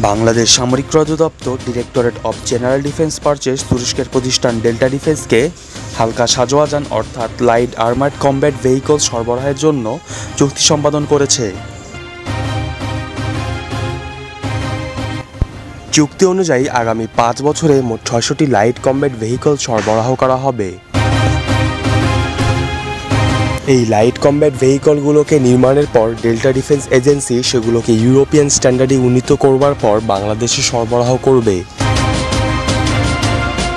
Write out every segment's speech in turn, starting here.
বাংলাদেশ সামরিক রাজ্য দপ্তর directorate of general defence purchase, তুরস্কের প্রতিষ্ঠান ডেল্টা ডিফেন্সকে হালকা সাজোয়াজান অর্থাৎ লাইট আর্মার্ড কমব্যাট ভেহিকল সরবরাহের জন্য চুক্তি সম্পাদন করেছে। চুক্তি অনুযায়ী আগামী পাঁচ বছরে মোট ছয়শটি লাইট কমব্যাট ভেহিকল সরবরাহ করা হবে। এই লাইট কমব্যাট ভেহিকলগুলোকে নির্মাণের পর ডেল্টা ডিফেন্স এজেন্সি সেগুলোকে ইউরোপিয়ান স্ট্যান্ডার্ডে উন্নীত করবার পর বাংলাদেশে সরবরাহ করবে।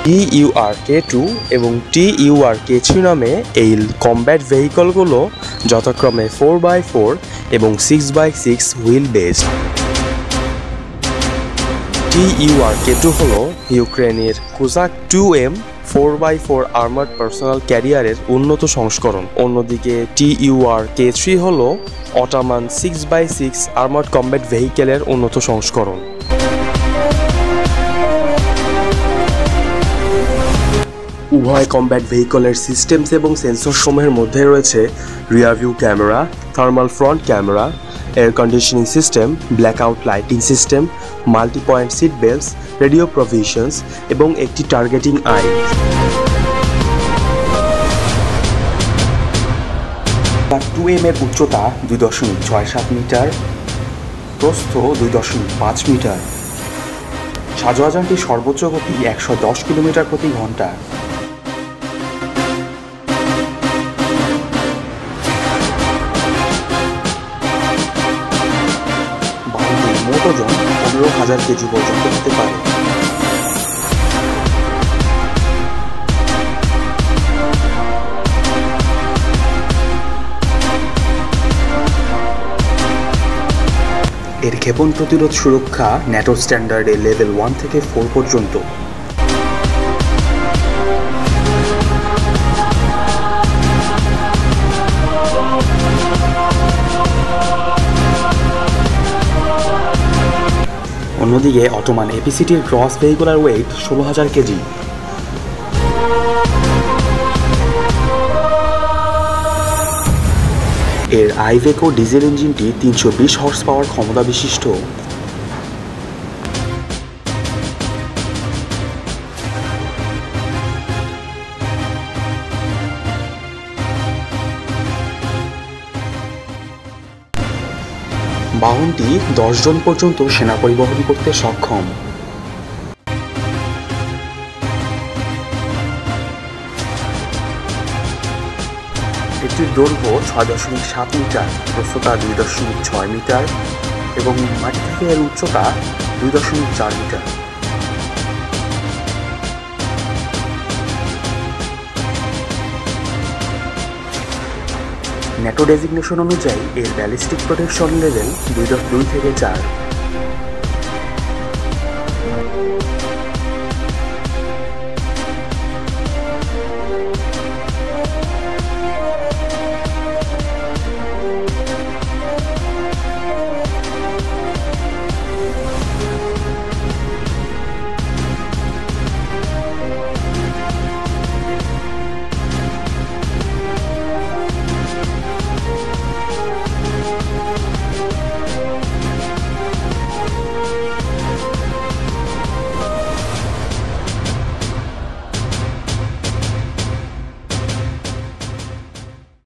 টি ইউআর কে টু এবং টি ইউআর কে থ্রি নামে এই কমব্যাট ভেহিকলগুলো যথাক্রমে ফোর বাই ফোর এবং six by six wheel based T U R K two হল ইউক্রেনের Kozak two M four by four armoured personnel ক্যারিয়ারের উন্নত সংস্করণ। অন্যদিকে T U R K three হল Otaman six by six armoured combat ভেহিকেলের উন্নত সংস্করণ। উভয় কম্ব্যাট ভেহিকলের সিস্টেমস এবং সেন্সর সমূহের মধ্যে রয়েছে rear view camera thermal front camera conditioning system blackout lighting system multi point seat belts radio provisions এবং একটি টার্গেটিং আই টু এম এর উচ্চতা দুই দশমিক ছয় সাত মিটার, প্রস্থ দুই দশমিক পাঁচ মিটার। সাজোয়াজানটির সর্বোচ্চ গতি একশো দশ কিলোমিটার প্রতি ঘণ্টা। পনেরো হাজার কেজি পর্যন্ত হতে পারে। এর ক্ষেপণ প্রতিরোধ সুরক্ষা ন্যাটো স্ট্যান্ডার্ডে লেভেল ওয়ান থেকে ফোর পর্যন্ত। অন্যদিকে অটোমান এপিসিটির ক্রস ভেহিকুলার ওয়েট ষোলো হাজার কেজি। এর আইভেকো ডিজেল ইঞ্জিনটি তিনশো বিশ হর্স পাওয়ার ক্ষমতা বিশিষ্ট। বাহনটি জন পর্যন্ত সেনা পরিবহন করতে সক্ষম। এটির দৈর্ঘ্য ছয় দশমিক সাত মিটার প্রস্ততা দুই দশমিক ছয় মিটার এবং মাটি থেকে এর উচ্চতা দুই দশমিক চার মিটার। ন্যাটো ডেজিগনেশন অনুযায়ী এর ব্যালিস্টিক প্রোটেকশন লেভেল দুই দশ দুই থেকে চার।